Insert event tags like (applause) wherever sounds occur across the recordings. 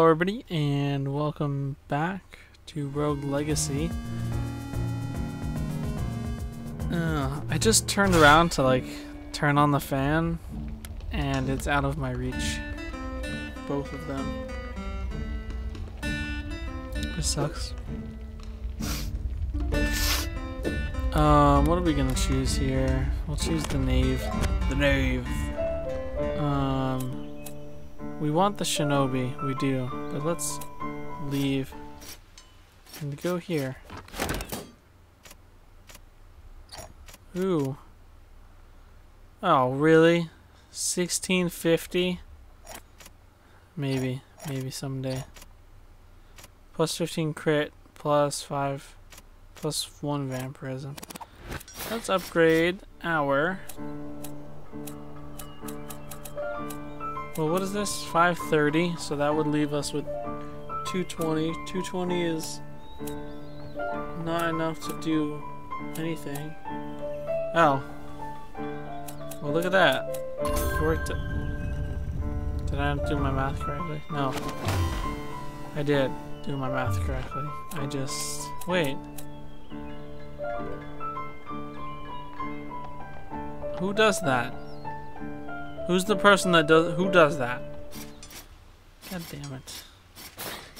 Hello everybody and welcome back to Rogue Legacy. Uh, I just turned around to like turn on the fan and it's out of my reach. Both of them. This sucks. Um, what are we gonna choose here? We'll choose the Knave. The Knave. Um, we want the Shinobi, we do, but let's leave and go here. Ooh. Oh, really? 1650? Maybe, maybe someday. Plus 15 crit, plus 5, plus 1 vampirism. Let's upgrade our well, what is this? 530, so that would leave us with 220. 220 is not enough to do anything. Oh. Well, look at that. It worked. Did I do my math correctly? No. I did do my math correctly. I just... Wait. Who does that? Who's the person that does who does that? God damn it.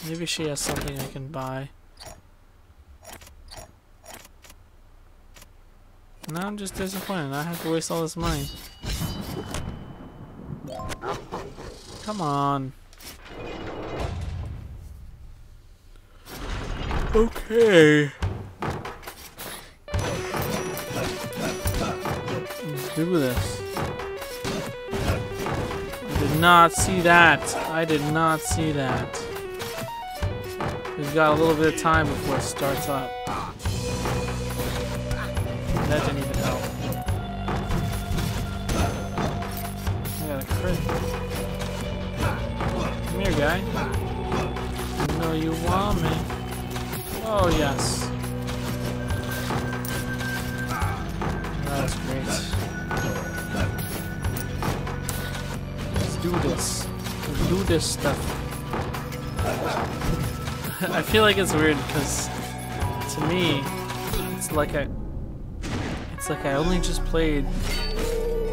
Maybe she has something I can buy. Now I'm just disappointed. I have to waste all this money. Come on. Okay. Let's do this not see that. I did not see that. We've got a little bit of time before it starts up. That didn't even help. I got a crit. Come here, guy. You know you want me. Oh, yes. This stuff. (laughs) I feel like it's weird because to me, it's like I, it's like I only just played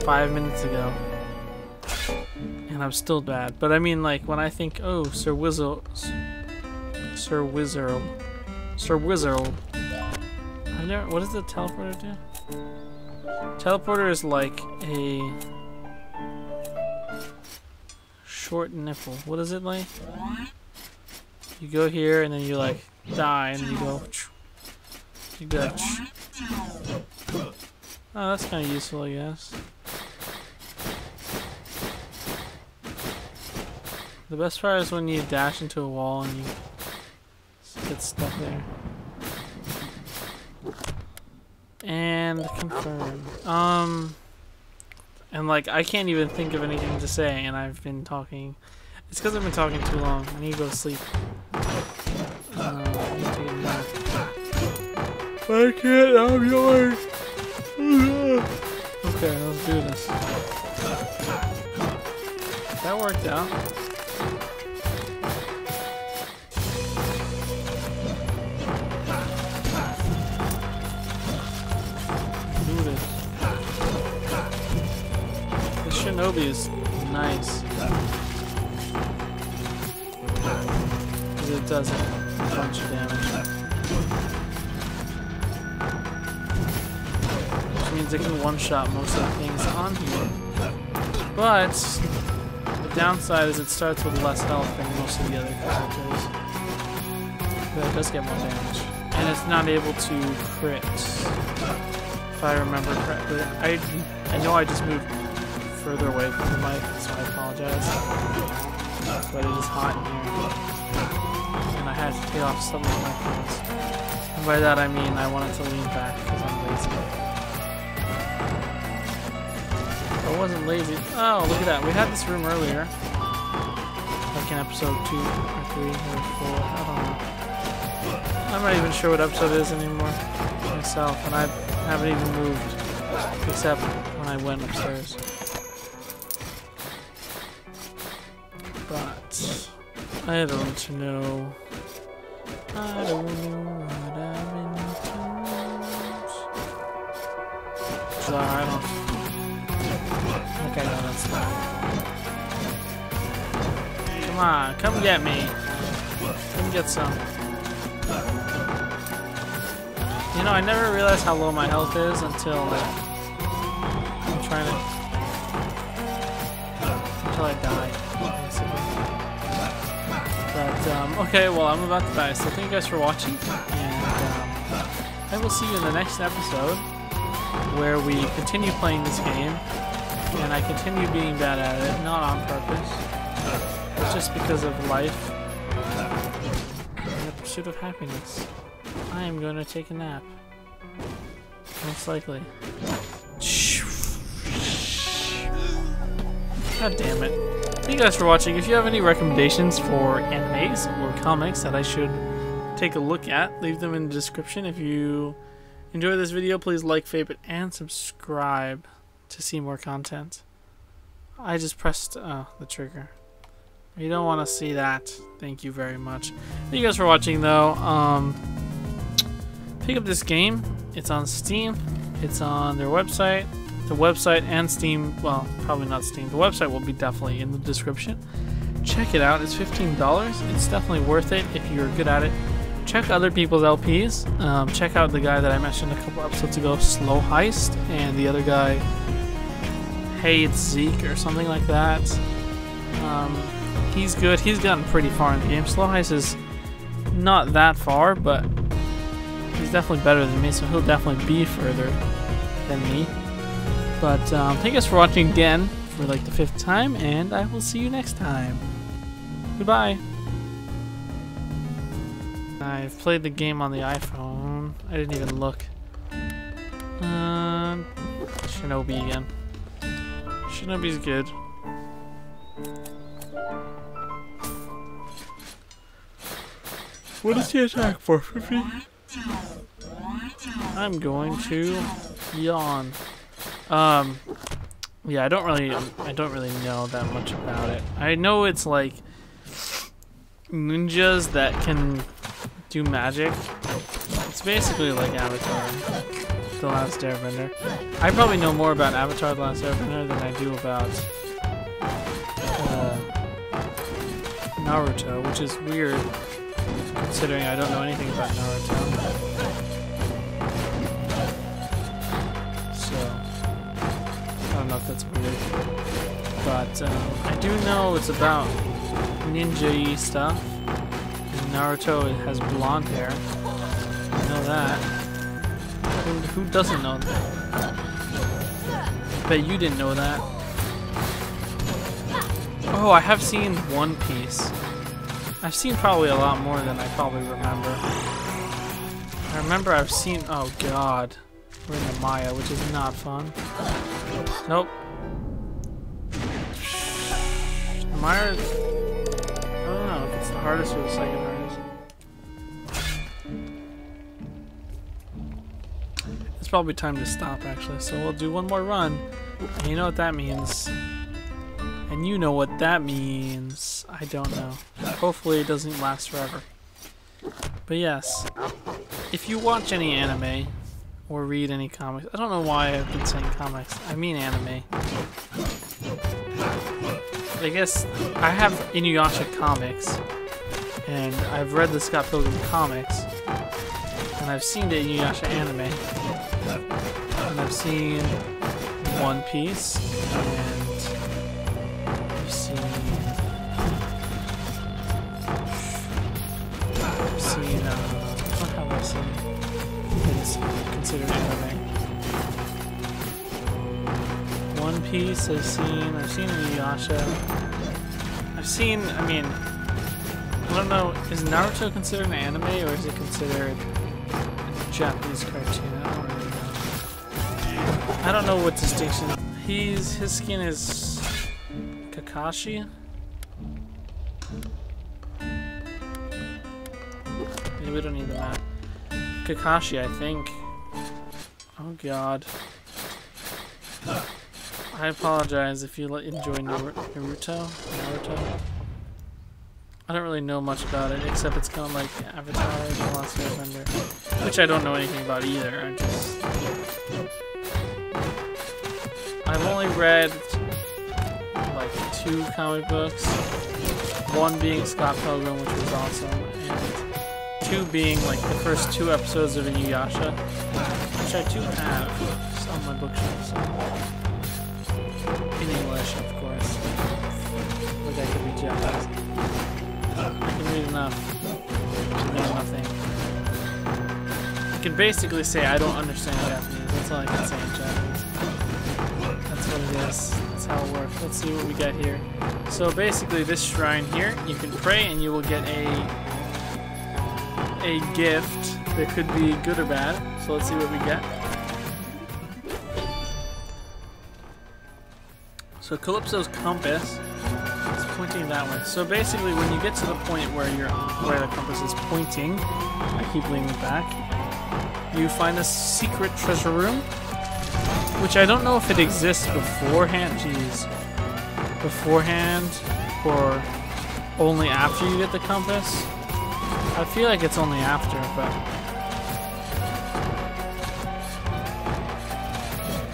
five minutes ago, and I'm still bad. But I mean, like when I think, oh, Sir Wizzle, Sir Wizard, Sir Wizard. I've never. What does the teleporter do? Teleporter is like a short nipple. What is it like? You go here and then you like die and you go. You go. Oh, that's kind of useful, I guess. The best part is when you dash into a wall and you get stuck there. And confirm. Um. And like, I can't even think of anything to say, and I've been talking. It's because I've been talking too long. I need to go to sleep. Uh, I can't, I'm yours. (sighs) okay, let's do this. That worked out. Shinobi is nice. Because it does a bunch of damage. Which means it can one-shot most of the things on here. But, the downside is it starts with less health than most of the other characters. But it does get more damage. And it's not able to crit. If I remember correctly. I, I know I just moved further away from the mic, so I apologize. But it is hot in here. And I had to take off some of my clothes. And by that I mean I wanted to lean back because I'm lazy. I wasn't lazy. Oh, look at that. We had this room earlier. Like in episode 2 or 3 or 4. I don't know. I'm not even sure what episode it is anymore myself, and I haven't even moved except when I went upstairs. I don't know. I don't know what I'm into. So I don't. Okay, no, that's not. Come on, come get me. Come get some. You know, I never realized how low my health is until like, I'm trying to until I die, um, okay, well I'm about to die, so thank you guys for watching, and um, I will see you in the next episode where we continue playing this game, and I continue being bad at it, not on purpose, just because of life and the pursuit of happiness. I am going to take a nap. Most likely. God damn it. Thank you guys for watching. If you have any recommendations for animes or comics that I should take a look at, leave them in the description. If you enjoy this video, please like, favorite, and subscribe to see more content. I just pressed uh, the trigger. You don't want to see that. Thank you very much. Thank you guys for watching, though. Um, pick up this game. It's on Steam. It's on their website the website and Steam, well, probably not Steam, the website will be definitely in the description. Check it out, it's $15. It's definitely worth it if you're good at it. Check other people's LPs. Um, check out the guy that I mentioned a couple episodes ago, Slow Heist, and the other guy, Hey It's Zeke, or something like that. Um, he's good. He's gotten pretty far in the game. Slow Heist is not that far, but he's definitely better than me, so he'll definitely be further than me. But um, thank you guys for watching again for like the fifth time, and I will see you next time. Goodbye. I've played the game on the iPhone. I didn't even look. Uh, Shinobi again. Shinobi's good. What is the attack for? 50? I'm going to yawn. Um, yeah, I don't really, I don't really know that much about it. I know it's like ninjas that can do magic. It's basically like Avatar, The Last Airbender. I probably know more about Avatar, The Last Airbender than I do about uh, Naruto, which is weird considering I don't know anything about Naruto. That's weird. But um, I do know it's about ninja-y stuff. Naruto has blonde hair. I know that. Who, who doesn't know that? Bet you didn't know that. Oh, I have seen One Piece. I've seen probably a lot more than I probably remember. I remember I've seen... Oh, God. We're in the Maya, which is not fun. Nope. Maya... I don't know if it's the hardest or the second hardest. It's probably time to stop, actually. So we'll do one more run. And you know what that means. And you know what that means. I don't know. Hopefully it doesn't last forever. But yes, if you watch any anime, or read any comics. I don't know why I've been saying comics. I mean anime. I guess I have Inuyasha comics, and I've read the Scott Pilgrim comics, and I've seen the Inuyasha anime, and I've seen One Piece, and I've seen I've seen uh, what have I seen? Considered anime. One Piece I've seen, I've seen Inuyasha. I've seen, I mean, I don't know, is Naruto considered an anime or is it considered a Japanese cartoon? I don't really know. I don't know what distinction. He's, his skin is Kakashi? Maybe we don't need the map. Kakashi, I think. Oh god. I apologize if you enjoy Naruto. Naruto. I don't really know much about it, except it's kind of like Avatar The Last Airbender, which I don't know anything about either. I just... I've only read like two comic books, one being Scott Pilgrim, which was awesome, and two being like the first two episodes of Inuyasha, which I do have. On my bookshelf. In English, of course. Like I could be Japanese. I can read enough to know nothing. I can basically say I don't understand Japanese. That's all I can say in Japanese. That's what it is. That's how it works. Let's see what we got here. So basically this shrine here, you can pray and you will get a a gift that could be good or bad. So let's see what we get. So Calypso's compass is pointing that way. So basically when you get to the point where you're where the compass is pointing, I keep leaning back, you find a secret treasure room. Which I don't know if it exists beforehand, jeez. Beforehand or only after you get the compass. I feel like it's only after, but...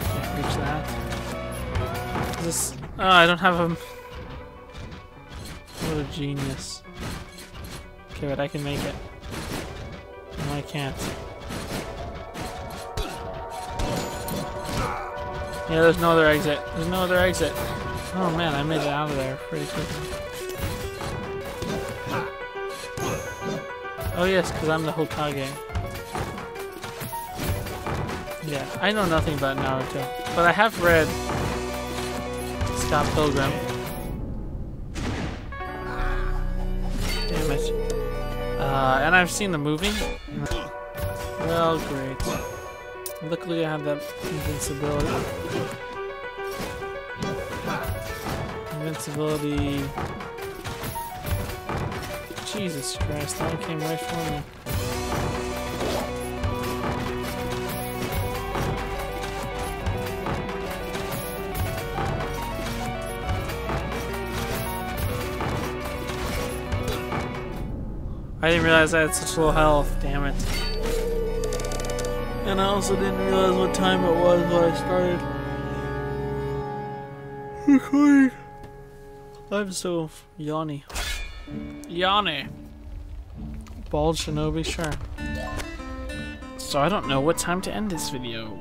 Can't reach that. Is this... Oh, I don't have a... What a genius. Okay, but I can make it. No, I can't. Yeah, there's no other exit. There's no other exit. Oh man, I made it out of there pretty quickly. Oh yes, because I'm the Hokage. Yeah, I know nothing about Naruto, but I have read Scott Pilgrim. Damn it. Uh, and I've seen the movie. Well, great. Luckily I have that invincibility. Invincibility Jesus Christ, that one came right for me. I didn't realize I had such low health, damn it. And I also didn't realize what time it was when I started (sighs) recording. I'm so yawny. Yanni. Bald Shinobi, sure. So I don't know what time to end this video.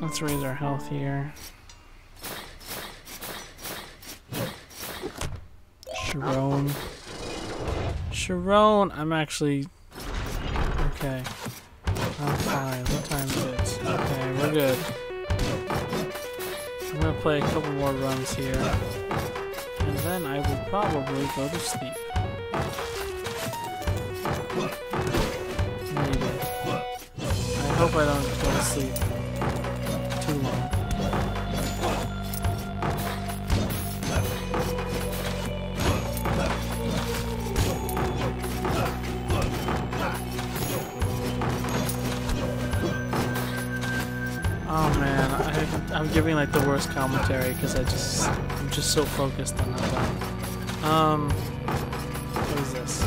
Let's raise our health here. Sharon. Sharon, I'm actually... Okay. I'm fine. What time is it? Okay, we're good. I'm gonna play a couple more runs here then I will probably go to sleep. Maybe. I hope I don't go to sleep too long. Oh man, I, I'm giving like the worst commentary because I just just so focused on that Um, what is this?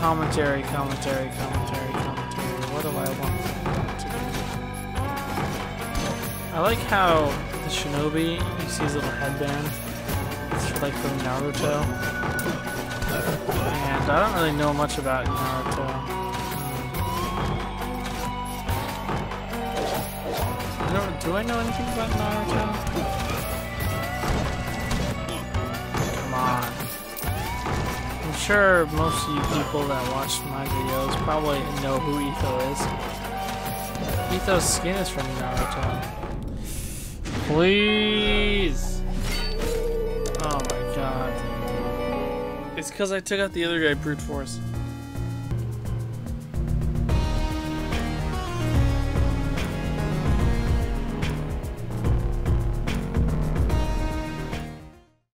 Commentary, commentary, commentary, commentary. What do I want to do? I like how the shinobi, you see his little headband. It's like from Naruto. And I don't really know much about Naruto. do I know anything about Naruto? Sure most of you people that watch my videos probably know who Etho is. Etho's skin is from Naruto. Please! Oh my god. It's because I took out the other guy brute force.